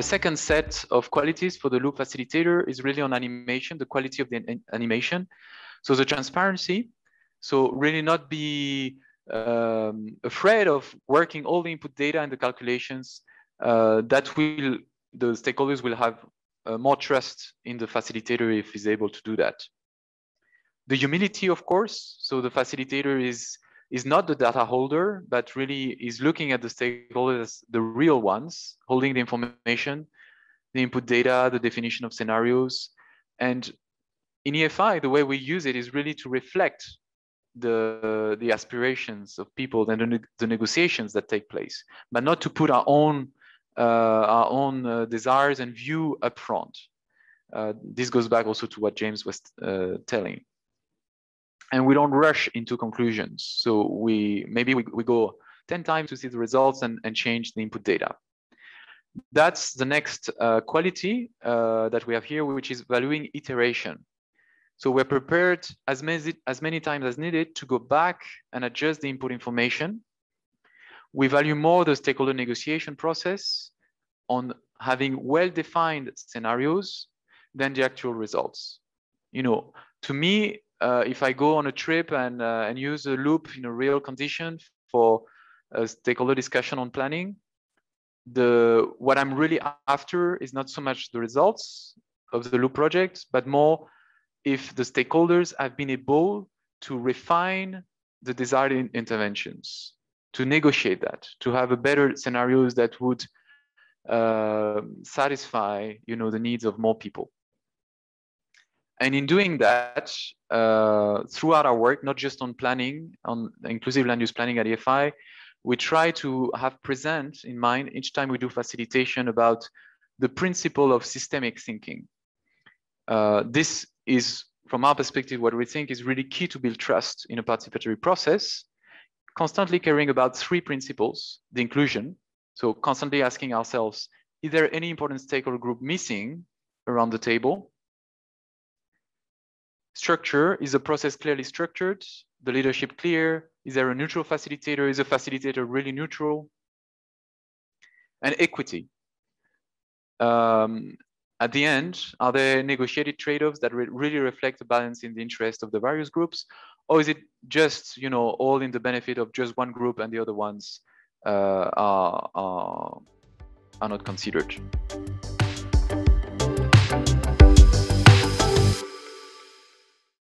A second set of qualities for the LUP facilitator is really on animation, the quality of the animation. So the transparency, so really not be um, afraid of working all the input data and the calculations uh, that will, the stakeholders will have uh, more trust in the facilitator if he's able to do that. The humility, of course, so the facilitator is is not the data holder, but really is looking at the stakeholders, the real ones, holding the information, the input data, the definition of scenarios. And in EFI, the way we use it is really to reflect the, the aspirations of people and the, the negotiations that take place, but not to put our own, uh, our own uh, desires and view up front. Uh, this goes back also to what James was uh, telling and we don't rush into conclusions. So we maybe we, we go 10 times to see the results and, and change the input data. That's the next uh, quality uh, that we have here, which is valuing iteration. So we're prepared as many, as many times as needed to go back and adjust the input information. We value more the stakeholder negotiation process on having well-defined scenarios than the actual results. You know, to me, uh, if I go on a trip and, uh, and use a LUP in a real condition for a stakeholder discussion on planning, the what I'm really after is not so much the results of the LUP project, but more if the stakeholders have been able to refine the desired in interventions, to negotiate that, to have a better scenarios that would uh, satisfy, you know, the needs of more people. And in doing that, uh, throughout our work, not just on planning, on inclusive land use planning at EFI, we try to have present in mind each time we do facilitation about the principle of systemic thinking. Uh, this is, from our perspective, what we think is really key to build trust in a participatory process, constantly caring about three principles, the inclusion, so constantly asking ourselves, is there any important stakeholder group missing around the table? Structure, is the process clearly structured? The leadership clear? Is there a neutral facilitator? Is a facilitator really neutral? And equity. Um, at the end, are there negotiated trade-offs that re really reflect the balance in the interest of the various groups? Or is it just, you know, all in the benefit of just one group and the other ones uh, are, are, are not considered?